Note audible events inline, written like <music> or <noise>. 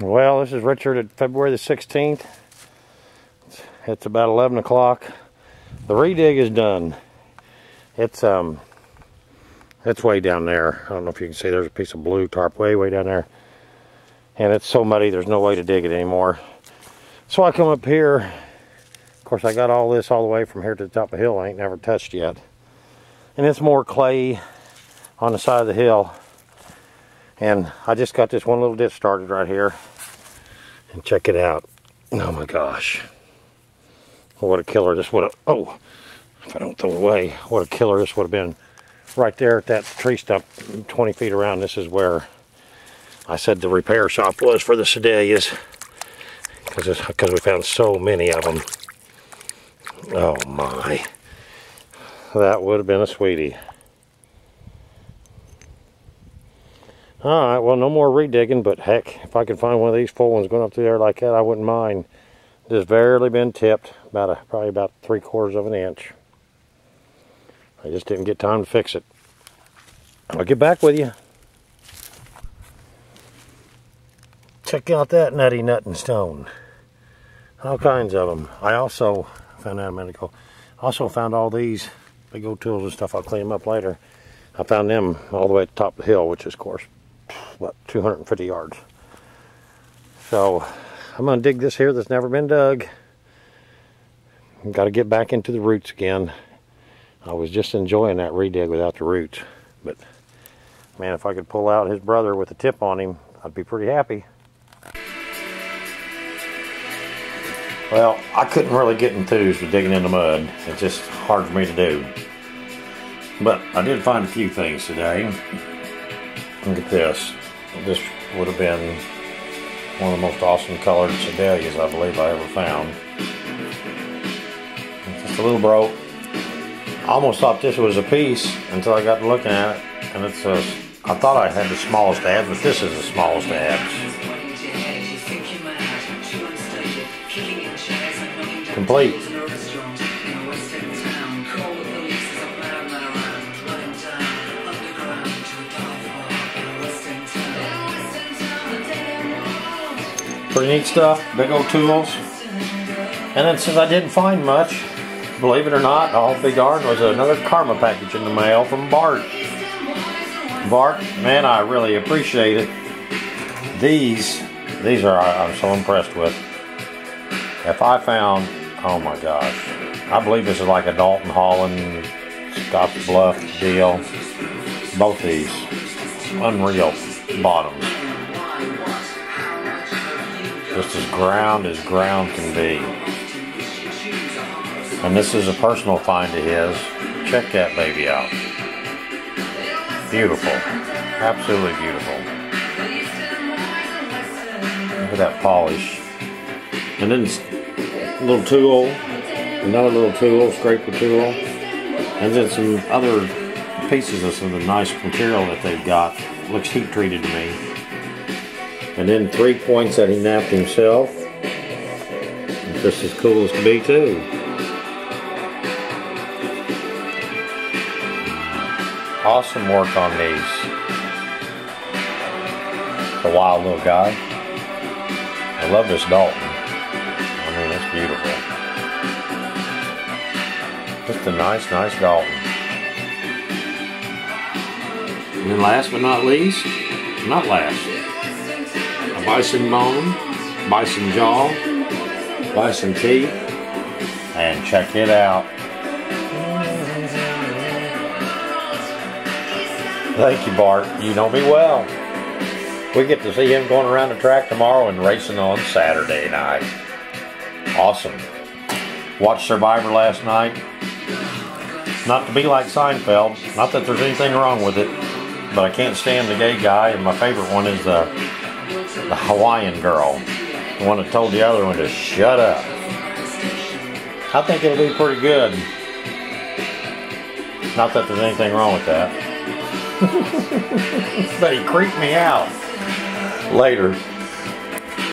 Well, this is Richard at February the 16th. It's about 11 o'clock. The redig is done. It's um, it's way down there. I don't know if you can see. There's a piece of blue tarp way, way down there, and it's so muddy. There's no way to dig it anymore. So I come up here. Of course, I got all this all the way from here to the top of the hill. I ain't never touched yet, and it's more clay on the side of the hill. And I just got this one little ditch started right here. And check it out. Oh my gosh. What a killer this would have, oh, if I don't throw it away, what a killer this would have been. Right there at that tree stump, 20 feet around, this is where I said the repair shop was for the Sedalias. Because because we found so many of them. Oh my. That would have been a sweetie. Alright, well no more redigging, but heck, if I could find one of these full ones going up through there like that, I wouldn't mind. Just barely been tipped, about a, probably about three quarters of an inch. I just didn't get time to fix it. I'll get back with you. Check out that nutty nutting stone. All kinds of them. I also found out a minute ago. Also found all these big old tools and stuff. I'll clean them up later. I found them all the way at the top of the hill, which is, of course, what 250 yards. So I'm to dig this here that's never been dug. Got to get back into the roots again. I was just enjoying that redig without the roots. But man, if I could pull out his brother with a tip on him, I'd be pretty happy. Well, I couldn't really get enthused with digging in the mud. It's just hard for me to do. But I did find a few things today. Look at this. This would have been one of the most awesome colored sedalias I believe I ever found. It's just a little broke. I almost thought this was a piece until I got to looking at it. And it's a, I thought I had the smallest abs, but this is the smallest abs. Complete. Pretty neat stuff, big old tools. And then since I didn't find much, believe it or not, all big darn was another karma package in the mail from Bart. Bart, man, I really appreciate it. These, these are I'm so impressed with. If I found, oh my gosh, I believe this is like a Dalton Holland Scottsbluff deal. Both these, unreal bottoms just as ground as ground can be. And this is a personal find of his. Check that baby out. Beautiful. Absolutely beautiful. Look at that polish. And then a little tool, another little tool, scraper tool, and then some other pieces of some of the nice material that they've got. Looks heat treated to me. And then three points that he knapped himself. Just as cool as can be too. Awesome work on these. A wild little guy. I love this Dalton. I mean, it's beautiful. Just a nice, nice Dalton. And then last but not least, not last, bison bone, bison jaw, bison teeth, and check it out. Thank you, Bart. You know me well. We get to see him going around the track tomorrow and racing on Saturday night. Awesome. Watched Survivor last night. Not to be like Seinfeld, not that there's anything wrong with it, but I can't stand the gay guy, and my favorite one is the the Hawaiian girl. The one that told the other one to shut up. I think it'll be pretty good. Not that there's anything wrong with that. <laughs> but he creeped me out. Later.